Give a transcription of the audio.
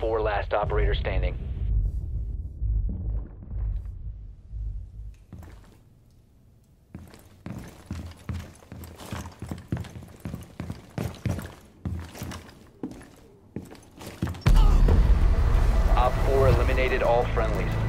4, last operator standing. Op 4 eliminated all friendlies.